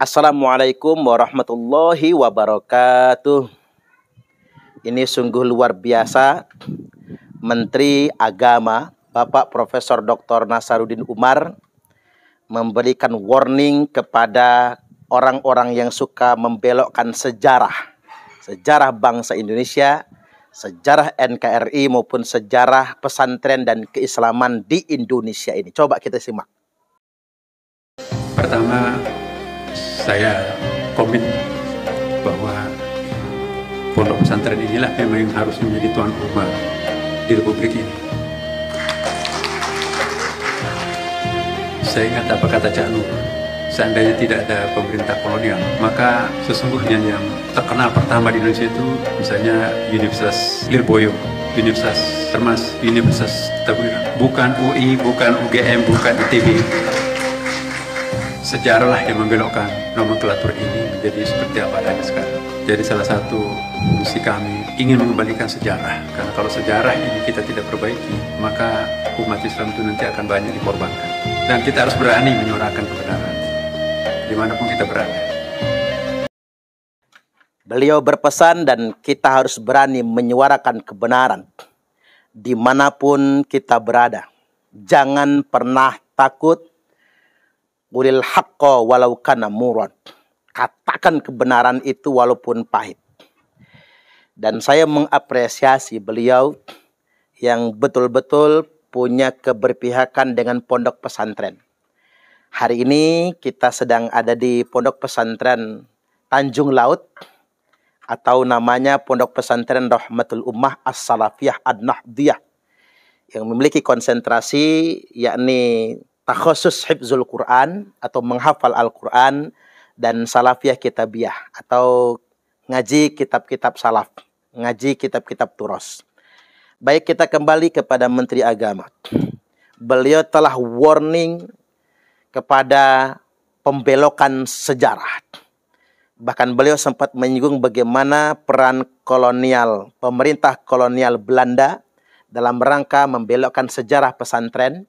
Assalamualaikum warahmatullahi wabarakatuh. Ini sungguh luar biasa. Menteri Agama Bapak Profesor Dr. Nasarudin Umar memberikan warning kepada orang-orang yang suka membelokkan sejarah. Sejarah bangsa Indonesia, sejarah NKRI maupun sejarah pesantren dan keislaman di Indonesia ini. Coba kita simak. Pertama, saya komit bahwa pondok pesantren inilah memang yang harus menjadi tuan rumah di Republik ini. Saya ingat apa kata Cak Nur, seandainya tidak ada pemerintah kolonial, maka sesungguhnya yang terkenal pertama di Indonesia itu misalnya Universitas Lirboyo, Universitas Termas, Universitas Tabir, bukan UI, bukan UGM, bukan ITB sejarahlah yang membelokkan nomenklatur ini menjadi seperti apa adanya sekarang. Jadi salah satu misi kami ingin mengembalikan sejarah. Karena kalau sejarah ini kita tidak perbaiki, maka umat Islam itu nanti akan banyak dikorbankan. Dan kita harus berani menyuarakan kebenaran. Di mana pun kita berada. Beliau berpesan dan kita harus berani menyuarakan kebenaran. Di mana pun kita berada. Jangan pernah takut Ulil haqqo walau kana murad. Katakan kebenaran itu walaupun pahit. Dan saya mengapresiasi beliau yang betul-betul punya keberpihakan dengan pondok pesantren. Hari ini kita sedang ada di pondok pesantren Tanjung Laut atau namanya Pondok Pesantren Rahmatul Ummah As-Salafiyah Ad-Nahdiyah yang memiliki konsentrasi yakni takhusus hifzul Quran atau menghafal Al-Quran dan salafiyah kitabiah atau ngaji kitab-kitab salaf, ngaji kitab-kitab turos. Baik kita kembali kepada Menteri Agama. Beliau telah warning kepada pembelokan sejarah. Bahkan beliau sempat menyinggung bagaimana peran kolonial, pemerintah kolonial Belanda dalam rangka membelokkan sejarah pesantren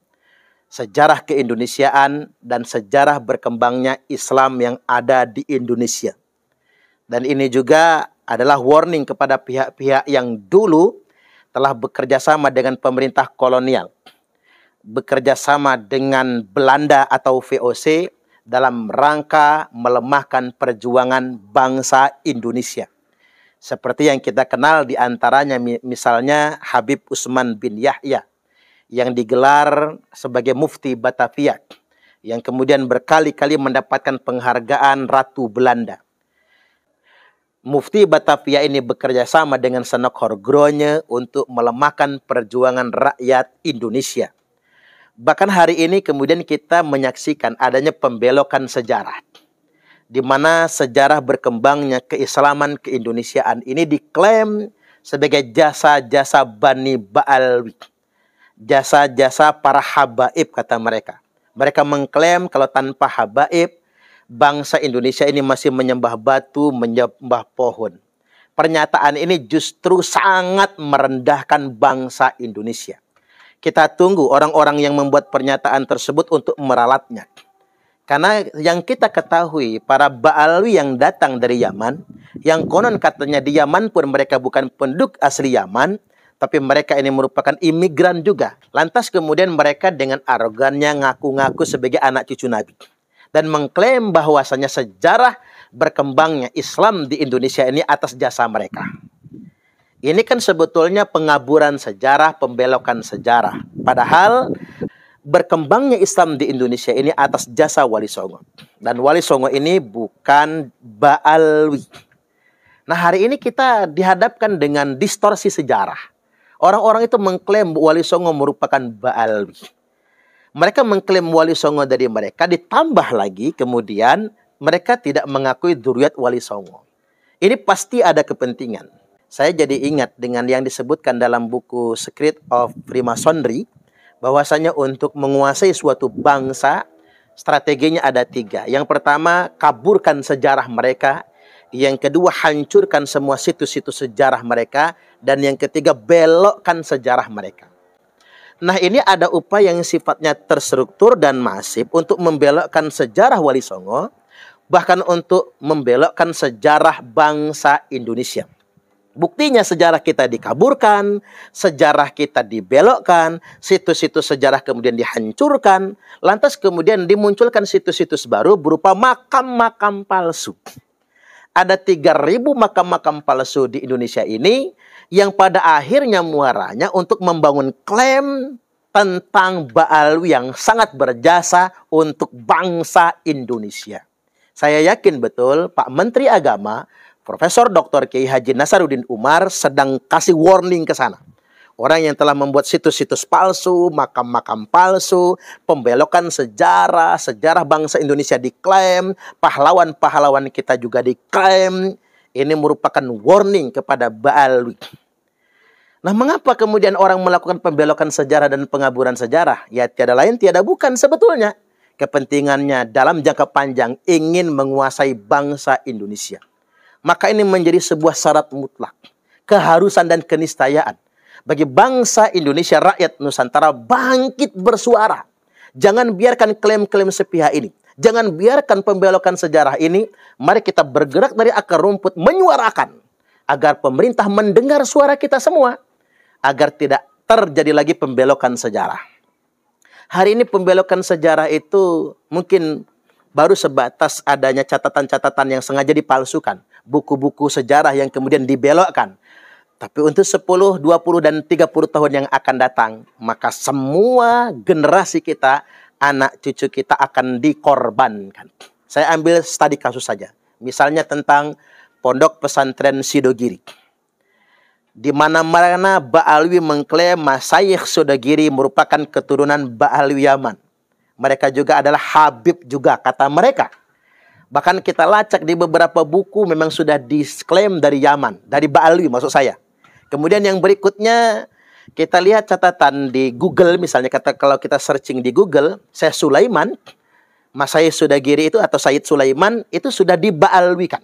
sejarah keindonesiaan dan sejarah berkembangnya Islam yang ada di Indonesia. Dan ini juga adalah warning kepada pihak-pihak yang dulu telah bekerja sama dengan pemerintah kolonial. Bekerja sama dengan Belanda atau VOC dalam rangka melemahkan perjuangan bangsa Indonesia. Seperti yang kita kenal di antaranya misalnya Habib Usman bin Yahya yang digelar sebagai mufti Batavia yang kemudian berkali-kali mendapatkan penghargaan Ratu Belanda. Mufti Batavia ini bekerja sama dengan Senok Horgronya untuk melemahkan perjuangan rakyat Indonesia. Bahkan hari ini kemudian kita menyaksikan adanya pembelokan sejarah. Di mana sejarah berkembangnya keislaman keindonesiaan ini diklaim sebagai jasa-jasa Bani Ba'alwi jasa-jasa para habaib kata mereka. Mereka mengklaim kalau tanpa habaib bangsa Indonesia ini masih menyembah batu, menyembah pohon. Pernyataan ini justru sangat merendahkan bangsa Indonesia. Kita tunggu orang-orang yang membuat pernyataan tersebut untuk meralatnya. Karena yang kita ketahui para Baalwi yang datang dari Yaman, yang konon katanya di Yaman pun mereka bukan penduduk asli Yaman, tapi mereka ini merupakan imigran juga. Lantas kemudian mereka dengan arogannya ngaku-ngaku sebagai anak cucu Nabi dan mengklaim bahwasanya sejarah berkembangnya Islam di Indonesia ini atas jasa mereka. Ini kan sebetulnya pengaburan sejarah, pembelokan sejarah. Padahal berkembangnya Islam di Indonesia ini atas jasa Wali Songo. Dan Wali Songo ini bukan Baalwi. Nah hari ini kita dihadapkan dengan distorsi sejarah. Orang-orang itu mengklaim Wali Songo merupakan Baalwi. Mereka mengklaim Wali Songo dari mereka, ditambah lagi kemudian mereka tidak mengakui duriat Wali Songo. Ini pasti ada kepentingan. Saya jadi ingat dengan yang disebutkan dalam buku Secret of Freemasonry, bahwasanya untuk menguasai suatu bangsa, strateginya ada tiga. Yang pertama, kaburkan sejarah mereka. Yang kedua, hancurkan semua situs-situs sejarah mereka. Dan yang ketiga, belokkan sejarah mereka. Nah ini ada upaya yang sifatnya terstruktur dan masif untuk membelokkan sejarah Wali Songo. bahkan untuk membelokkan sejarah bangsa Indonesia. Buktinya sejarah kita dikaburkan, sejarah kita dibelokkan, situs-situs sejarah kemudian dihancurkan, lantas kemudian dimunculkan situs-situs baru berupa makam-makam palsu. Ada 3000 makam-makam palsu di Indonesia ini yang pada akhirnya muaranya untuk membangun klaim tentang Baalwi yang sangat berjasa untuk bangsa Indonesia. Saya yakin betul Pak Menteri Agama Profesor Dr. Kiai Haji Nasaruddin Umar sedang kasih warning ke sana. Orang yang telah membuat situs-situs palsu, makam-makam palsu, pembelokan sejarah, sejarah bangsa Indonesia diklaim, pahlawan-pahlawan kita juga diklaim. Ini merupakan warning kepada Baalwi. Nah, mengapa kemudian orang melakukan pembelokan sejarah dan pengaburan sejarah? Ya, tiada lain, tiada bukan sebetulnya. Kepentingannya dalam jangka panjang ingin menguasai bangsa Indonesia maka ini menjadi sebuah syarat mutlak, keharusan dan keniscayaan bagi bangsa Indonesia rakyat Nusantara bangkit bersuara. Jangan biarkan klaim-klaim sepihak ini. Jangan biarkan pembelokan sejarah ini. Mari kita bergerak dari akar rumput menyuarakan agar pemerintah mendengar suara kita semua agar tidak terjadi lagi pembelokan sejarah. Hari ini pembelokan sejarah itu mungkin baru sebatas adanya catatan-catatan yang sengaja dipalsukan buku-buku sejarah yang kemudian dibelokkan. Tapi untuk 10, 20, dan 30 tahun yang akan datang, maka semua generasi kita, anak cucu kita akan dikorbankan. Saya ambil studi kasus saja. Misalnya tentang pondok pesantren Sidogiri. Di mana-mana Ba'alwi mengklaim Masyayikh Sidogiri merupakan keturunan Ba'alwi Yaman. Mereka juga adalah Habib juga, kata mereka. Bahkan kita lacak di beberapa buku memang sudah disklaim dari Yaman, dari Bali maksud saya. Kemudian yang berikutnya kita lihat catatan di Google misalnya kata kalau kita searching di Google, saya Sulaiman, Mas Sudagiri itu atau Sayyid Sulaiman itu sudah dibaalwikan.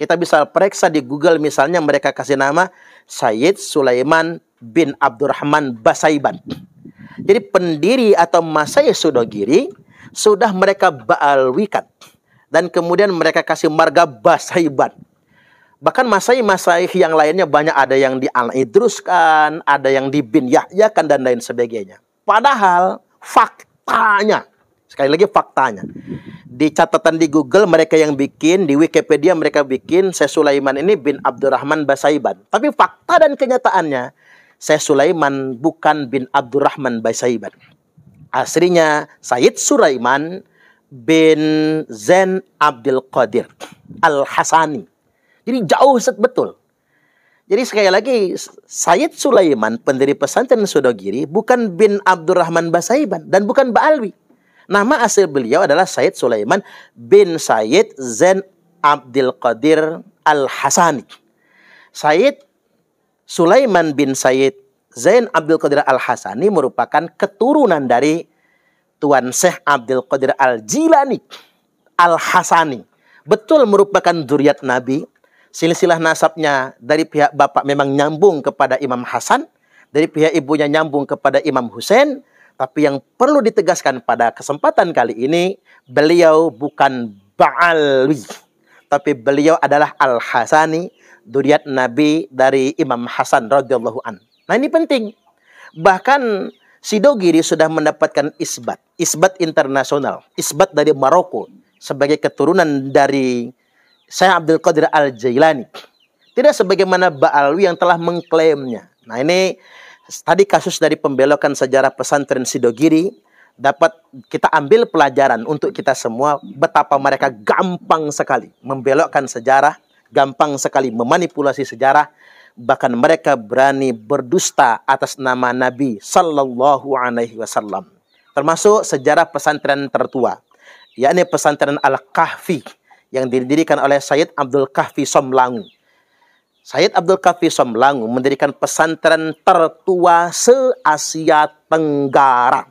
Kita bisa periksa di Google misalnya mereka kasih nama Sayyid Sulaiman bin Abdurrahman Basaiban. Jadi pendiri atau Mas Sudagiri sudah mereka baalwikan dan kemudian mereka kasih marga Basaiban. Bahkan masai-masai yang lainnya banyak ada yang di Al Idruskan, ada yang di Bin Yahya kan dan lain sebagainya. Padahal faktanya, sekali lagi faktanya, di catatan di Google mereka yang bikin, di Wikipedia mereka bikin, saya Sulaiman ini bin Abdurrahman Basaiban. Tapi fakta dan kenyataannya, saya Sulaiman bukan bin Abdurrahman Basaiban. Aslinya Said Sulaiman bin Zain Abdul Qadir Al-Hasani. Jadi jauh set betul. Jadi sekali lagi Sayyid Sulaiman pendiri pesantren Sudogiri bukan bin Abdurrahman Basaiban dan bukan Ba'alwi. Nama asli beliau adalah Sayyid Sulaiman bin Sayyid Zain Abdul Qadir Al-Hasani. Sayyid Sulaiman bin Sayyid Zain Abdul Qadir Al-Hasani merupakan keturunan dari Tuan Syekh Abdul Qadir Al-Jilani Al-Hasani. Betul merupakan zuriat Nabi. Silsilah nasabnya dari pihak bapak memang nyambung kepada Imam Hasan. Dari pihak ibunya nyambung kepada Imam Hussein. Tapi yang perlu ditegaskan pada kesempatan kali ini, beliau bukan Ba'alwi. Tapi beliau adalah Al-Hasani, duriat Nabi dari Imam Hasan radhiyallahu an. Nah ini penting. Bahkan Sidogiri sudah mendapatkan isbat, isbat internasional, isbat dari Maroko sebagai keturunan dari Syekh Abdul Qadir Al-Jailani. Tidak sebagaimana Ba'alwi yang telah mengklaimnya. Nah ini tadi kasus dari pembelokan sejarah pesantren Sidogiri dapat kita ambil pelajaran untuk kita semua betapa mereka gampang sekali membelokkan sejarah, gampang sekali memanipulasi sejarah bahkan mereka berani berdusta atas nama Nabi sallallahu alaihi wasallam. Termasuk sejarah pesantren tertua, yakni pesantren Al-Kahfi yang didirikan oleh Sayyid Abdul Kahfi Somlangu. Sayyid Abdul Kahfi Somlangu mendirikan pesantren tertua se-Asia Tenggara.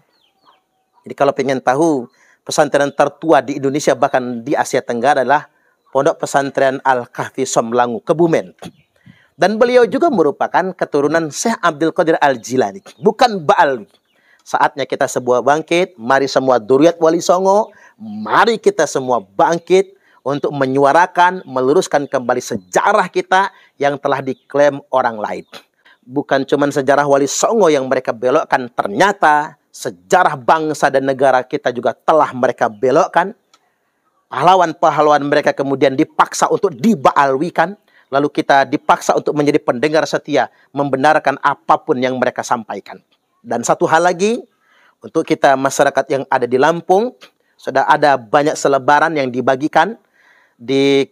Jadi kalau ingin tahu pesantren tertua di Indonesia bahkan di Asia Tenggara adalah Pondok Pesantren Al-Kahfi Somlangu, Kebumen. Dan beliau juga merupakan keturunan Syekh Abdul Qadir Al-Jilani. Bukan Ba'alwi. Saatnya kita sebuah bangkit. Mari semua duriat wali songo. Mari kita semua bangkit untuk menyuarakan, meluruskan kembali sejarah kita yang telah diklaim orang lain. Bukan cuma sejarah Wali Songo yang mereka belokkan, ternyata sejarah bangsa dan negara kita juga telah mereka belokkan. Pahlawan-pahlawan mereka kemudian dipaksa untuk dibaalwikan. Lalu kita dipaksa untuk menjadi pendengar setia, membenarkan apa pun yang mereka sampaikan. Dan satu hal lagi, untuk kita masyarakat yang ada di Lampung, sudah ada banyak selebaran yang dibagikan di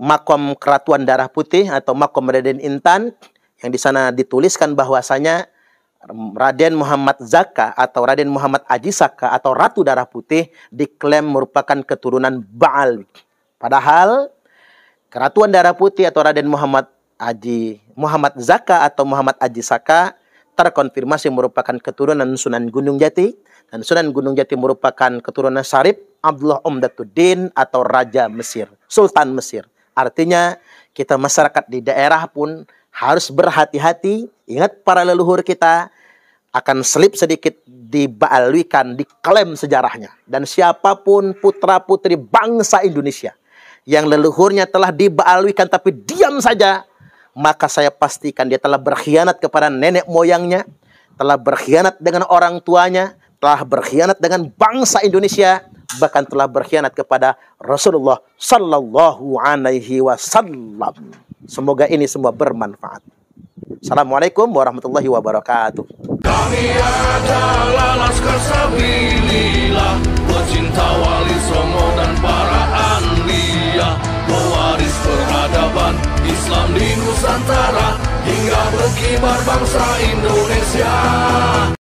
makom Keratuan Darah Putih atau makom Raden Intan yang di sana dituliskan bahwasanya Raden Muhammad Zaka atau Raden Muhammad Aji Saka atau Ratu Darah Putih diklaim merupakan keturunan Baal. Padahal Keratuan Darah Putih atau Raden Muhammad Aji Muhammad Zaka atau Muhammad Aji Saka terkonfirmasi merupakan keturunan Sunan Gunung Jati dan Sunan Gunung Jati merupakan keturunan Syarif Abdullah Umdatuddin atau Raja Mesir, Sultan Mesir. Artinya kita masyarakat di daerah pun harus berhati-hati. Ingat para leluhur kita akan selip sedikit dibalwikan, diklaim sejarahnya. Dan siapa pun putra-putri bangsa Indonesia yang leluhurnya telah dibaalwikan tapi diam saja, maka saya pastikan dia telah berkhianat kepada nenek moyangnya, telah berkhianat dengan orang tuanya, telah berkhianat dengan bangsa Indonesia, bahkan telah berkhianat kepada Rasulullah sallallahu alaihi wasallam. Semoga ini semua bermanfaat. Assalamualaikum warahmatullahi wabarakatuh. Kami adalah Laskar Sabilillah, pecinta wali songo dan para anbiya, pewaris peradaban Islam di Nusantara hingga berkibar bangsa Indonesia.